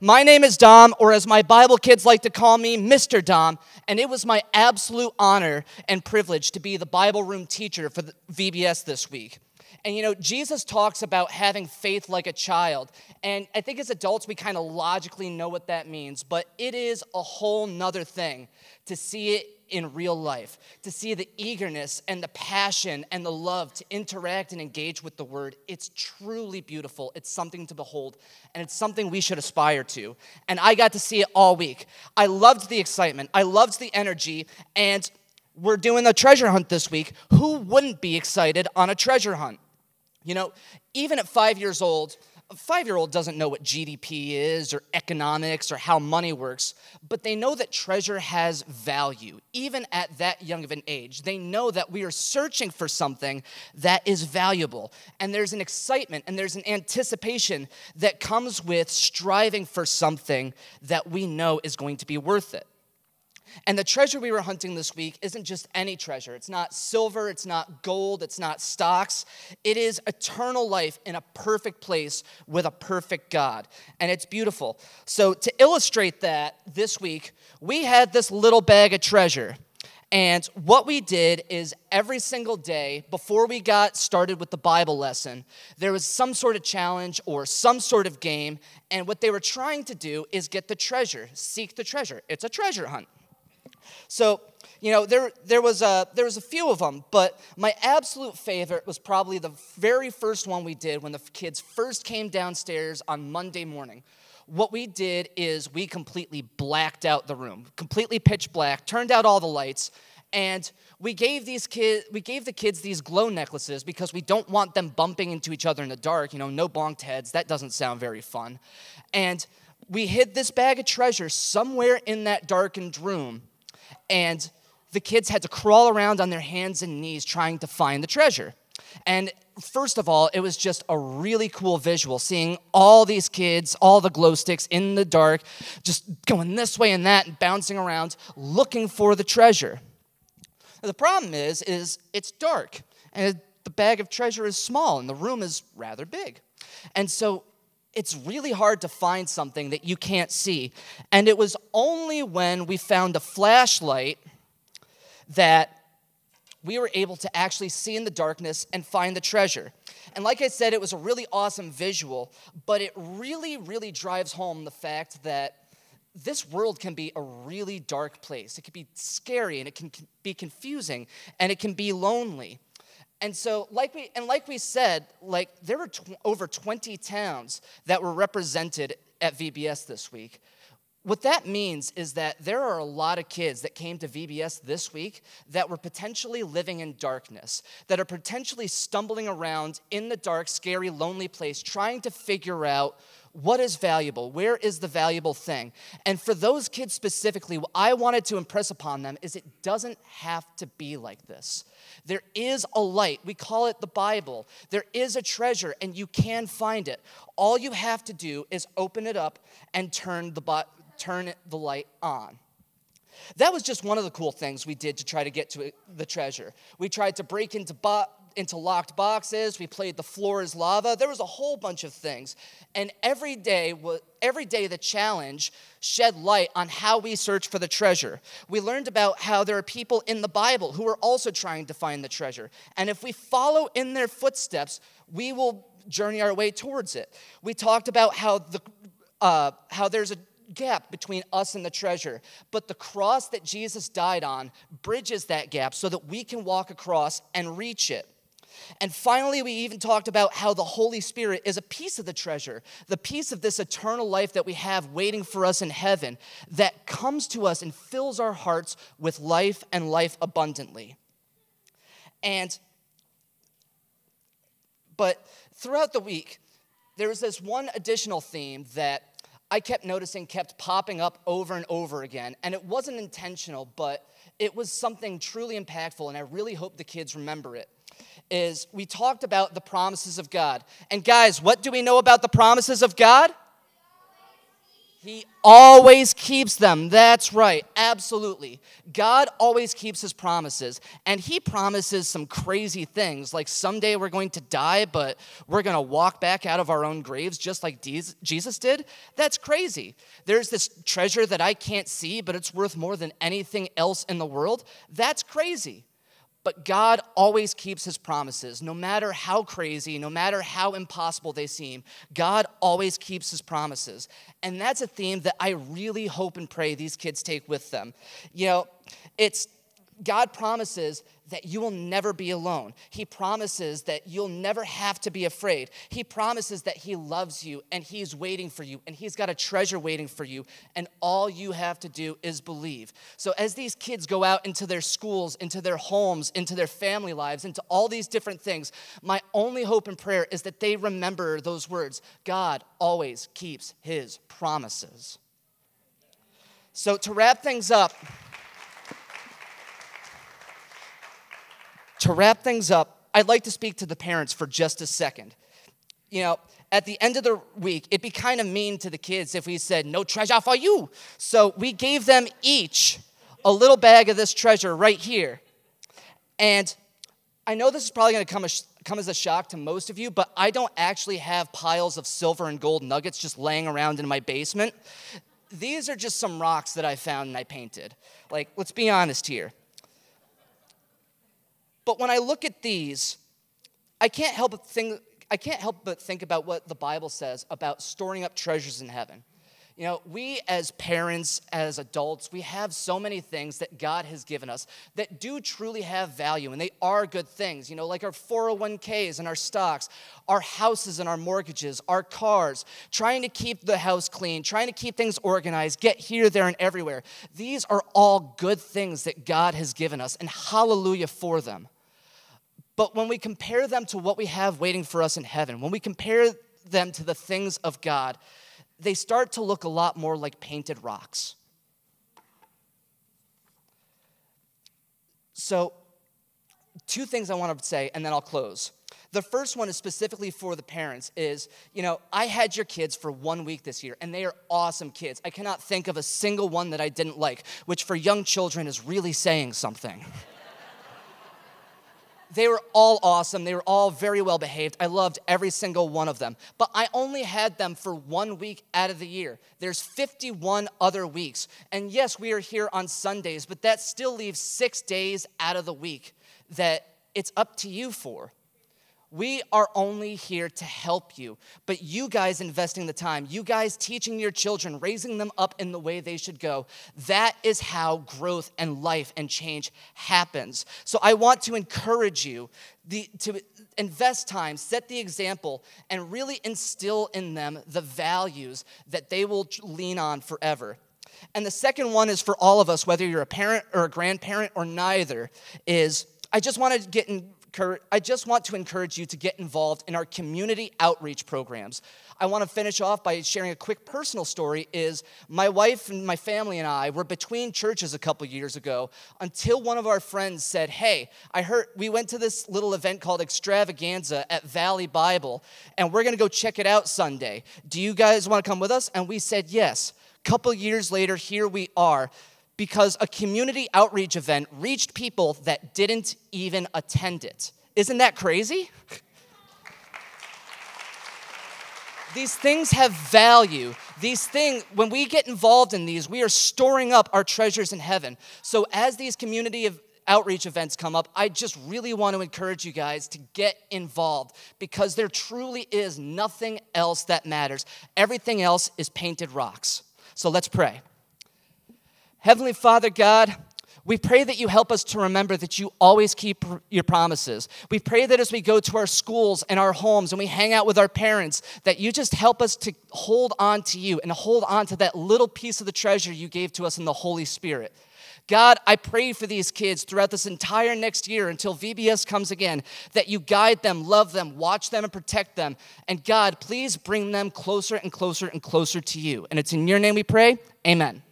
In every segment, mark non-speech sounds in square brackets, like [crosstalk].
My name is Dom, or as my Bible kids like to call me, Mr. Dom, and it was my absolute honor and privilege to be the Bible room teacher for the VBS this week. And you know, Jesus talks about having faith like a child. And I think as adults, we kind of logically know what that means, but it is a whole nother thing to see it in real life, to see the eagerness and the passion and the love to interact and engage with the word. It's truly beautiful. It's something to behold, and it's something we should aspire to. And I got to see it all week. I loved the excitement, I loved the energy, and we're doing a treasure hunt this week. Who wouldn't be excited on a treasure hunt? You know, even at five years old, a five year old doesn't know what GDP is or economics or how money works, but they know that treasure has value, even at that young of an age. They know that we are searching for something that is valuable. And there's an excitement and there's an anticipation that comes with striving for something that we know is going to be worth it. And the treasure we were hunting this week isn't just any treasure. It's not silver, it's not gold, it's not stocks. It is eternal life in a perfect place with a perfect God. And it's beautiful. So, to illustrate that this week, we had this little bag of treasure. And what we did is every single day before we got started with the Bible lesson, there was some sort of challenge or some sort of game. And what they were trying to do is get the treasure, seek the treasure. It's a treasure hunt. So, you know, there, there, was a, there was a few of them, but my absolute favorite was probably the very first one we did when the kids first came downstairs on Monday morning. What we did is we completely blacked out the room, completely pitch black, turned out all the lights, and we gave these kids we gave the kids these glow necklaces because we don't want them bumping into each other in the dark you know no bonked heads that doesn't sound very fun and we hid this bag of treasure somewhere in that darkened room and the kids had to crawl around on their hands and knees trying to find the treasure. And first of all, it was just a really cool visual seeing all these kids, all the glow sticks in the dark, just going this way and that and bouncing around looking for the treasure. the problem is is it's dark and the bag of treasure is small and the room is rather big. And so it's really hard to find something that you can't see. And it was only when we found a flashlight that we were able to actually see in the darkness and find the treasure. And like I said, it was a really awesome visual, but it really, really drives home the fact that this world can be a really dark place. It can be scary and it can be confusing and it can be lonely. And so, like we and like we said, like there were tw- over 20 towns that were represented at VBS this week. What that means is that there are a lot of kids that came to VBS this week that were potentially living in darkness, that are potentially stumbling around in the dark, scary, lonely place, trying to figure out what is valuable? Where is the valuable thing? And for those kids specifically, what I wanted to impress upon them is it doesn't have to be like this. There is a light. We call it the Bible. There is a treasure, and you can find it. All you have to do is open it up and turn the, turn the light on. That was just one of the cool things we did to try to get to the treasure. We tried to break into bo- into locked boxes. We played the floor is lava. There was a whole bunch of things. And every day, every day the challenge shed light on how we search for the treasure. We learned about how there are people in the Bible who are also trying to find the treasure. And if we follow in their footsteps, we will journey our way towards it. We talked about how the uh, how there's a gap between us and the treasure. But the cross that Jesus died on bridges that gap so that we can walk across and reach it. And finally, we even talked about how the Holy Spirit is a piece of the treasure, the piece of this eternal life that we have waiting for us in heaven that comes to us and fills our hearts with life and life abundantly. And, but throughout the week, there was this one additional theme that I kept noticing kept popping up over and over again. And it wasn't intentional, but it was something truly impactful, and I really hope the kids remember it is we talked about the promises of God. And guys, what do we know about the promises of God? He always keeps them. That's right. Absolutely. God always keeps his promises. And he promises some crazy things, like someday we're going to die, but we're going to walk back out of our own graves just like Jesus did. That's crazy. There's this treasure that I can't see, but it's worth more than anything else in the world. That's crazy. But God always keeps his promises, no matter how crazy, no matter how impossible they seem. God always keeps his promises. And that's a theme that I really hope and pray these kids take with them. You know, it's God promises that you will never be alone. He promises that you'll never have to be afraid. He promises that He loves you and He's waiting for you and He's got a treasure waiting for you. And all you have to do is believe. So, as these kids go out into their schools, into their homes, into their family lives, into all these different things, my only hope and prayer is that they remember those words God always keeps His promises. So, to wrap things up, To wrap things up, I'd like to speak to the parents for just a second. You know, at the end of the week, it'd be kind of mean to the kids if we said, No treasure for you. So we gave them each a little bag of this treasure right here. And I know this is probably going to come, come as a shock to most of you, but I don't actually have piles of silver and gold nuggets just laying around in my basement. These are just some rocks that I found and I painted. Like, let's be honest here. But when I look at these, I can't help but think, I can't help but think about what the Bible says about storing up treasures in heaven. You know, we as parents, as adults, we have so many things that God has given us that do truly have value and they are good things. You know, like our 401ks and our stocks, our houses and our mortgages, our cars, trying to keep the house clean, trying to keep things organized, get here, there, and everywhere. These are all good things that God has given us, and hallelujah for them. But when we compare them to what we have waiting for us in heaven, when we compare them to the things of God, they start to look a lot more like painted rocks. So, two things I want to say, and then I'll close. The first one is specifically for the parents is, you know, I had your kids for one week this year, and they are awesome kids. I cannot think of a single one that I didn't like, which for young children is really saying something. [laughs] They were all awesome. They were all very well behaved. I loved every single one of them. But I only had them for one week out of the year. There's 51 other weeks. And yes, we are here on Sundays, but that still leaves six days out of the week that it's up to you for. We are only here to help you, but you guys investing the time, you guys teaching your children, raising them up in the way they should go, that is how growth and life and change happens. So I want to encourage you the, to invest time, set the example, and really instill in them the values that they will lean on forever. And the second one is for all of us, whether you're a parent or a grandparent or neither, is I just want to get in I just want to encourage you to get involved in our community outreach programs. I want to finish off by sharing a quick personal story is my wife and my family and I were between churches a couple years ago until one of our friends said, "Hey, I heard we went to this little event called Extravaganza at Valley Bible and we're going to go check it out Sunday. Do you guys want to come with us?" And we said, "Yes." Couple years later, here we are because a community outreach event reached people that didn't even attend it. Isn't that crazy? [laughs] these things have value. These things, when we get involved in these, we are storing up our treasures in heaven. So, as these community outreach events come up, I just really want to encourage you guys to get involved because there truly is nothing else that matters. Everything else is painted rocks. So, let's pray. Heavenly Father God, we pray that you help us to remember that you always keep your promises. We pray that as we go to our schools and our homes and we hang out with our parents, that you just help us to hold on to you and hold on to that little piece of the treasure you gave to us in the Holy Spirit. God, I pray for these kids throughout this entire next year until VBS comes again, that you guide them, love them, watch them, and protect them. And God, please bring them closer and closer and closer to you. And it's in your name we pray. Amen.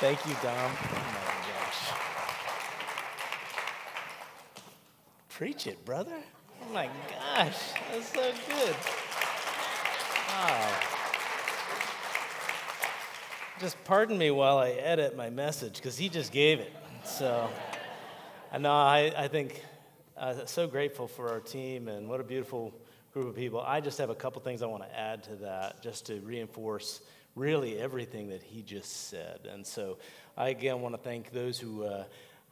Thank you, Dom. Oh my gosh. Preach it, brother. Oh my gosh, that's so good. Wow. Just pardon me while I edit my message because he just gave it. So, I know I, I think uh, so grateful for our team and what a beautiful group of people. I just have a couple things I want to add to that just to reinforce really everything that he just said. And so, I again want to thank those who. Uh,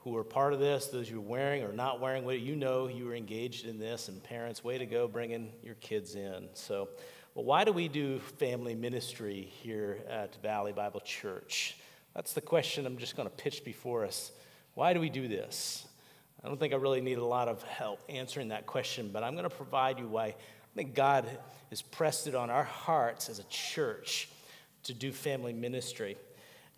who are part of this, those who are wearing or not wearing, you know you were engaged in this, and parents, way to go bringing your kids in. So, well, why do we do family ministry here at Valley Bible Church? That's the question I'm just going to pitch before us. Why do we do this? I don't think I really need a lot of help answering that question, but I'm going to provide you why I think God has pressed it on our hearts as a church to do family ministry.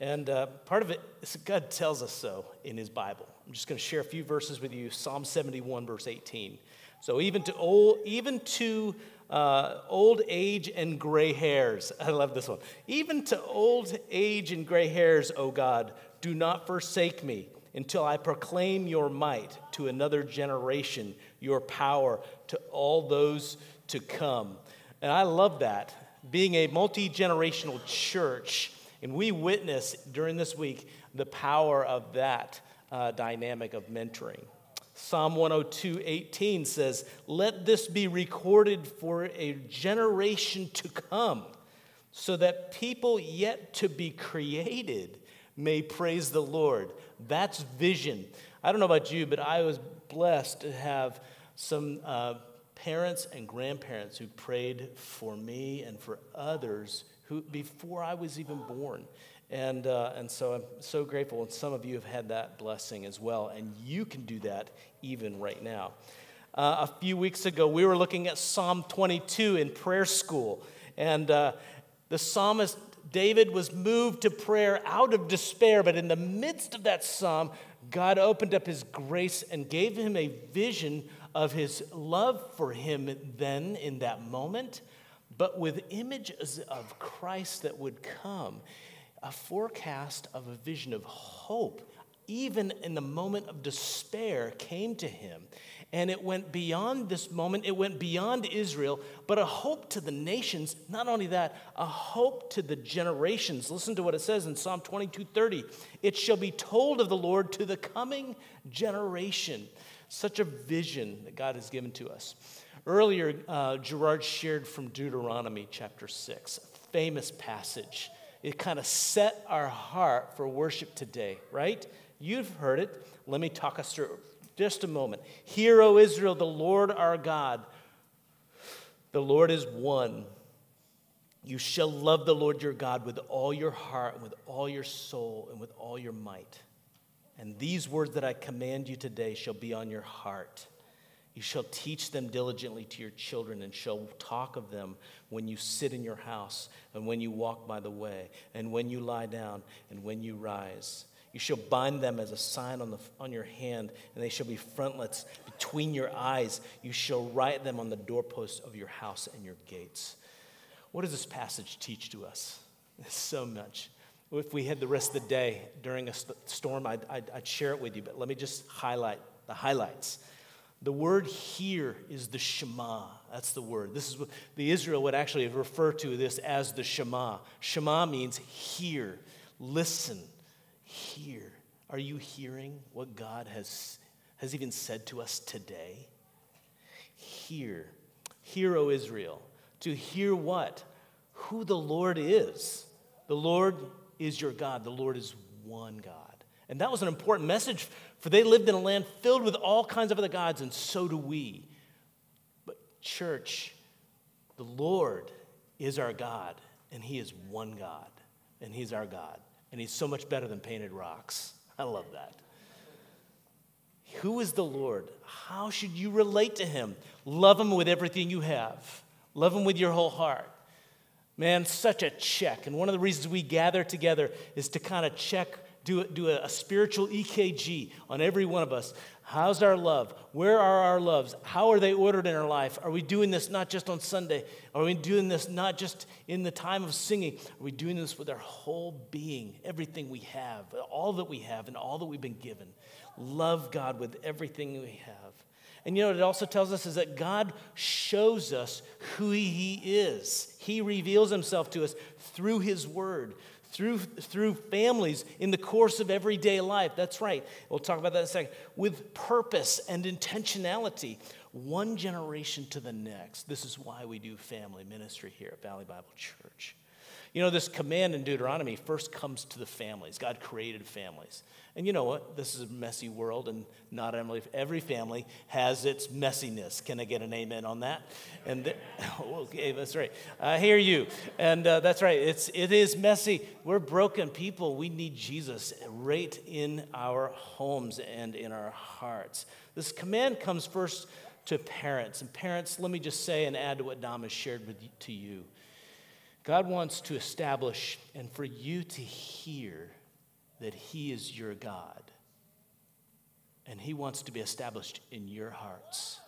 And uh, part of it is God tells us so in His Bible. I'm just going to share a few verses with you. Psalm 71, verse 18. So even to old, even to uh, old age and gray hairs. [laughs] I love this one. Even to old age and gray hairs, O God, do not forsake me until I proclaim your might to another generation, your power to all those to come. And I love that. Being a multi generational church, and we witness during this week the power of that uh, dynamic of mentoring. Psalm 102, 18 says, Let this be recorded for a generation to come, so that people yet to be created may praise the Lord. That's vision. I don't know about you, but I was blessed to have some uh, parents and grandparents who prayed for me and for others who, before I was even born. And, uh, and so I'm so grateful. And some of you have had that blessing as well. And you can do that even right now. Uh, a few weeks ago, we were looking at Psalm 22 in prayer school. And uh, the psalmist David was moved to prayer out of despair. But in the midst of that psalm, God opened up his grace and gave him a vision of his love for him then in that moment but with images of Christ that would come, a forecast of a vision of hope, even in the moment of despair, came to him. And it went beyond this moment, it went beyond Israel, but a hope to the nations. Not only that, a hope to the generations. Listen to what it says in Psalm 22 30. It shall be told of the Lord to the coming generation. Such a vision that God has given to us. Earlier, uh, Gerard shared from Deuteronomy chapter 6, a famous passage. It kind of set our heart for worship today, right? You've heard it. Let me talk us through just a moment. Hear, O Israel, the Lord our God, the Lord is one. You shall love the Lord your God with all your heart, and with all your soul, and with all your might. And these words that I command you today shall be on your heart. You shall teach them diligently to your children, and shall talk of them when you sit in your house, and when you walk by the way, and when you lie down, and when you rise. You shall bind them as a sign on, the, on your hand, and they shall be frontlets between your eyes. You shall write them on the doorposts of your house and your gates. What does this passage teach to us? [laughs] so much. If we had the rest of the day during a storm, I'd, I'd, I'd share it with you, but let me just highlight the highlights. The word here is the Shema. That's the word. This is what the Israel would actually refer to this as the Shema. Shema means hear, listen, hear. Are you hearing what God has, has even said to us today? Hear. Hear, O Israel. To hear what? Who the Lord is. The Lord is your God. The Lord is one God. And that was an important message for they lived in a land filled with all kinds of other gods, and so do we. But, church, the Lord is our God, and He is one God, and He's our God. And He's so much better than painted rocks. [laughs] I love that. Who is the Lord? How should you relate to Him? Love Him with everything you have, love Him with your whole heart. Man, such a check. And one of the reasons we gather together is to kind of check do, do a, a spiritual EKG on every one of us. How's our love? Where are our loves? How are they ordered in our life? Are we doing this not just on Sunday? Are we doing this not just in the time of singing? Are we doing this with our whole being, everything we have, all that we have, and all that we've been given? Love God with everything we have. And you know what it also tells us is that God shows us who He is. He reveals Himself to us through His Word, through, through families in the course of everyday life. That's right. We'll talk about that in a second. With purpose and intentionality, one generation to the next. This is why we do family ministry here at Valley Bible Church. You know, this command in Deuteronomy first comes to the families. God created families. And you know what? This is a messy world, and not every family has its messiness. Can I get an amen on that? And [laughs] okay, that's right. I hear you. And uh, that's right. It's it is messy. We're broken people. We need Jesus right in our homes and in our hearts. This command comes first to parents. And parents, let me just say and add to what Dom has shared with to you. God wants to establish and for you to hear that He is your God. And He wants to be established in your hearts.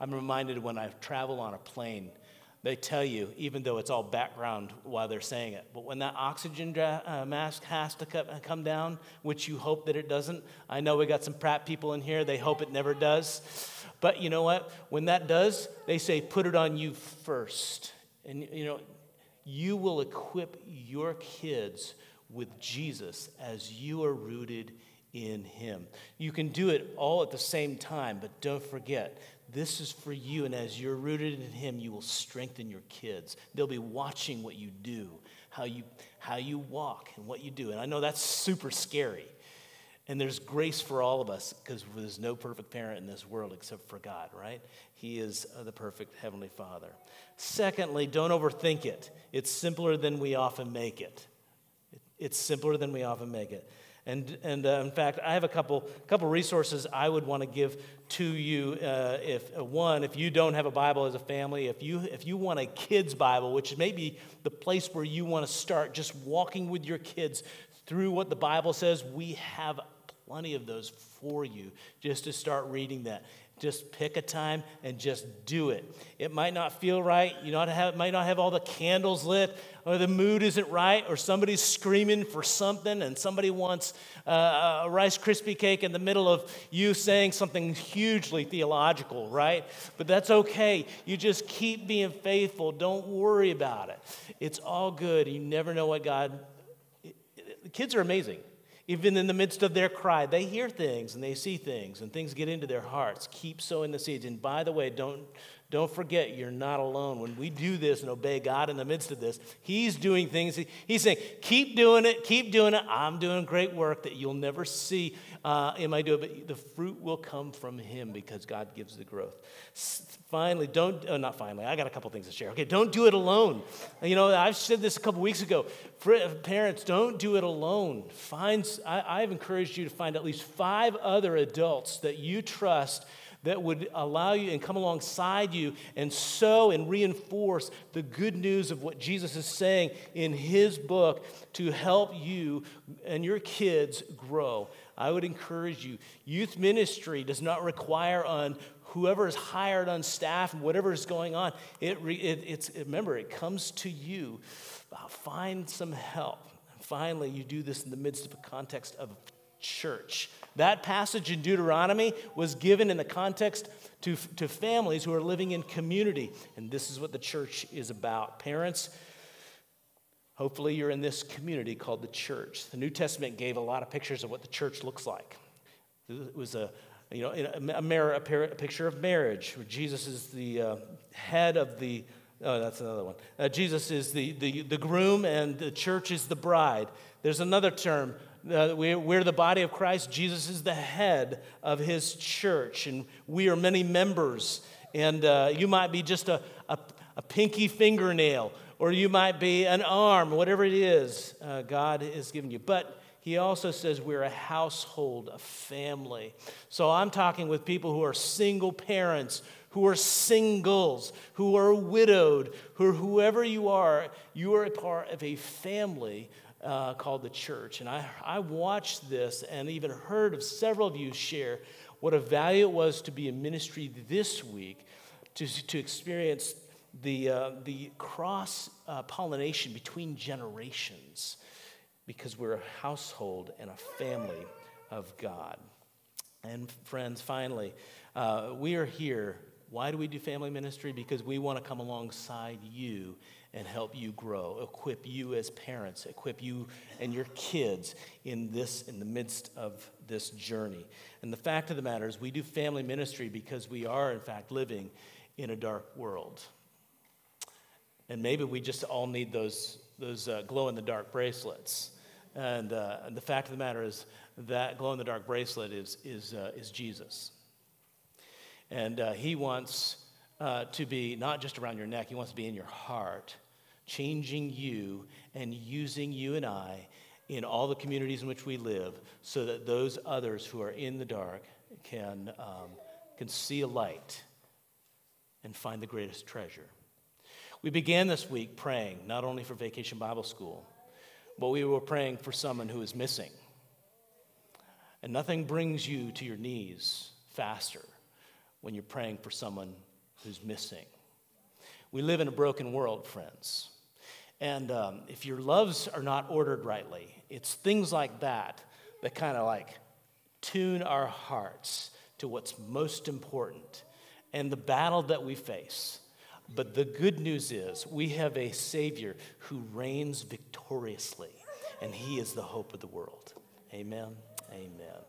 I'm reminded when I travel on a plane, they tell you, even though it's all background while they're saying it, but when that oxygen uh, mask has to come down, which you hope that it doesn't, I know we got some Pratt people in here, they hope it never does. But you know what? When that does, they say, put it on you first. And you know, you will equip your kids with Jesus as you are rooted in Him. You can do it all at the same time, but don't forget, this is for you. And as you're rooted in Him, you will strengthen your kids. They'll be watching what you do, how you, how you walk, and what you do. And I know that's super scary. And there's grace for all of us because there's no perfect parent in this world except for God, right? He is uh, the perfect Heavenly Father. Secondly, don't overthink it. It's simpler than we often make it. It's simpler than we often make it. And, and uh, in fact, I have a couple, couple resources I would want to give to you. Uh, if uh, one, if you don't have a Bible as a family, if you if you want a kids Bible, which may be the place where you want to start, just walking with your kids through what the Bible says, we have plenty of those for you. Just to start reading that. Just pick a time and just do it. It might not feel right. You not have, might not have all the candles lit, or the mood isn't right, or somebody's screaming for something, and somebody wants uh, a Rice Krispie cake in the middle of you saying something hugely theological, right? But that's okay. You just keep being faithful. Don't worry about it. It's all good. You never know what God. The kids are amazing. Even in the midst of their cry, they hear things and they see things, and things get into their hearts. Keep sowing the seeds. And by the way, don't, don't forget you're not alone. When we do this and obey God in the midst of this, He's doing things. He's saying, keep doing it, keep doing it. I'm doing great work that you'll never see uh, am I doing, but the fruit will come from Him because God gives the growth. Finally, don't, oh, not finally, I got a couple things to share. Okay, don't do it alone. You know, I've said this a couple weeks ago. Parents, don't do it alone. Find, I, I've encouraged you to find at least five other adults that you trust that would allow you and come alongside you and sow and reinforce the good news of what Jesus is saying in his book to help you and your kids grow. I would encourage you. Youth ministry does not require on whoever is hired on staff and whatever is going on. It, it it's remember it comes to you. Uh, find some help. finally, you do this in the midst of a context of church. That passage in Deuteronomy was given in the context to, to families who are living in community. And this is what the church is about. Parents, hopefully you're in this community called the church. The New Testament gave a lot of pictures of what the church looks like. It was a you know, a, a, a picture of marriage, where Jesus is the uh, head of the Oh, that's another one. Uh, Jesus is the, the, the groom and the church is the bride. There's another term, we're, the body of Christ. Jesus is the head of his church, and we are many members. And uh, you might be just a, a, a, pinky fingernail, or you might be an arm, whatever it is uh, God has given you. But he also says we're a household, a family. So I'm talking with people who are single parents, who are singles, who are widowed, who whoever you are, you are a part of a family uh, called the church. And I, I watched this and even heard of several of you share what a value it was to be in ministry this week to, to experience the, uh, the cross uh, pollination between generations because we're a household and a family of God. And friends, finally, uh, we are here. Why do we do family ministry? Because we want to come alongside you and help you grow, equip you as parents, equip you and your kids in this in the midst of this journey. And the fact of the matter is we do family ministry because we are in fact living in a dark world. And maybe we just all need those those uh, glow in the dark bracelets. And, uh, and, the fact of the matter is that glow in the dark bracelet is, is, uh, is Jesus. And uh, he wants uh, to be not just around your neck, He wants to be in your heart, changing you and using you and I in all the communities in which we live so that those others who are in the dark can, um, can see a light and find the greatest treasure. We began this week praying not only for Vacation Bible School, but we were praying for someone who is missing. And nothing brings you to your knees faster when you're praying for someone who's missing. We live in a broken world, friends. And um, if your loves are not ordered rightly, it's things like that that kind of like tune our hearts to what's most important and the battle that we face. But the good news is we have a Savior who reigns victoriously, and He is the hope of the world. Amen. Amen.